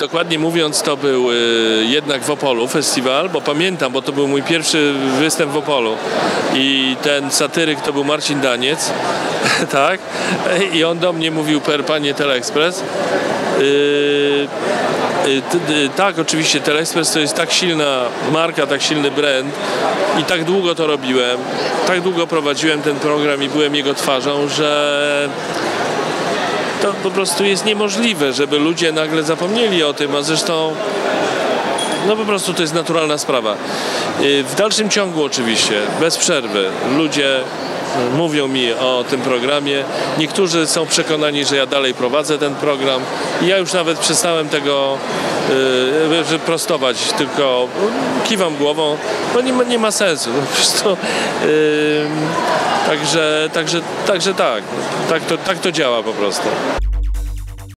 Dokładnie mówiąc, to był y, jednak w Opolu festiwal, bo pamiętam, bo to był mój pierwszy występ w Opolu i ten satyryk to był Marcin Daniec, tak? I on do mnie mówił per panie Teleexpress. Y, y, tak, oczywiście Teleexpress to jest tak silna marka, tak silny brand i tak długo to robiłem, tak długo prowadziłem ten program i byłem jego twarzą, że to po prostu jest niemożliwe, żeby ludzie nagle zapomnieli o tym, a zresztą no po prostu to jest naturalna sprawa. Y, W dalszym ciągu oczywiście, bez przerwy, ludzie mówią mi o tym programie. Niektórzy są przekonani, że ja dalej prowadzę ten program. Ja już nawet przestałem tego y, że prostować, tylko kiwam głową, bo nie ma, nie ma sensu. Po prostu, y, także, także, także tak, tak to, tak to działa po prostu.